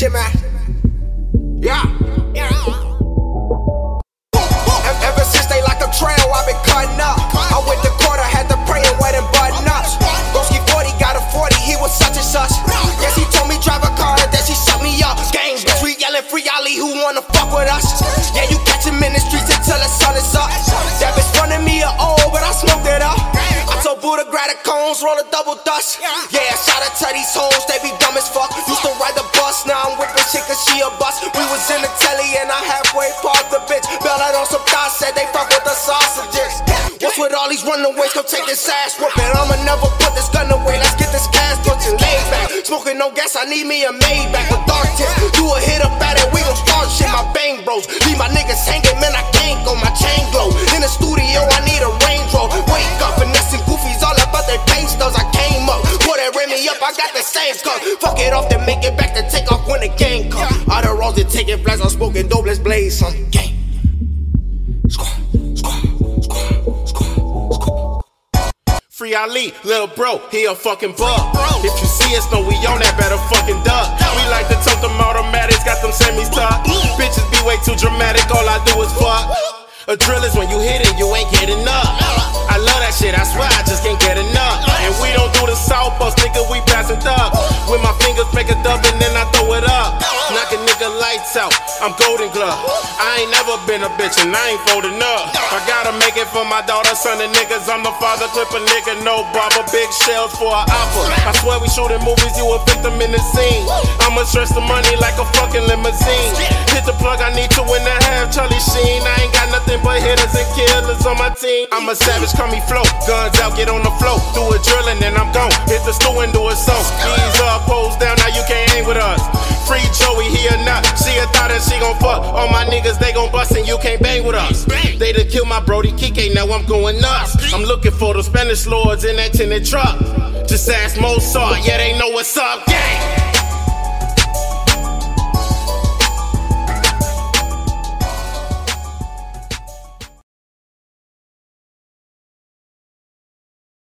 shit, man. Yeah. Ever since they locked trail, I've been cutting up. I went to court, I had to pray and and button. Broski 40 got a 40, he was such such. Yes, he told me drive a car, then she shut me up. Gang, bitch, we yelling free Ali, who wanna fuck with us? Grab the cones, roll a double dust. Yeah, shout out to these hoes, they be dumb as fuck. Used to ride the bus, now I'm whipping shit cause she a bus. We was in the telly and I halfway parked the bitch. Bell out on some thoughts, said they fuck with the sausages. What's with all these runaways? Come take this ass whooping. I'ma never put this gun away. Let's get this cash touching laid back. Smoking no gas, I need me a Maybach with dark tips. Do a hit Taking I'm smoking dope, let's blaze some gang. Free Ali, little bro, he a fucking bug. If you see us, know we on that better fucking duck. We like to tote them automatics, got them semis tucked. Bitches be way too dramatic, all I do is fuck. A drill is when you hit it, you ain't getting up. I love that shit, I swear I just can't get enough. And we don't do the south bus, nigga, we passing up. With my make a dub and then I throw it up. Knock a nigga lights out, I'm golden glove. I ain't never been a bitch and I ain't folding up. I gotta make it for my daughter, son and niggas. I'm the father, clip a nigga, no barber, big shells for an opera. I swear we shooting movies, you a victim in the scene. I'ma stress the money like a fucking limousine. Hit the plug, I need to win the half, Charlie Sheen. I ain't got nothing but hitters and killers on my team. I'm a savage, call me flow. Guns out, get on the flow. Do a drill and then I'm gone. Hit the stew and do a song. She a that she gon' fuck. All my niggas, they gon' bust and you can't bang with us. They done kill my Brody Kike, now I'm going nuts. I'm looking for the Spanish lords in that tinted truck. Just ask Mozart, yeah, they know what's up, gang.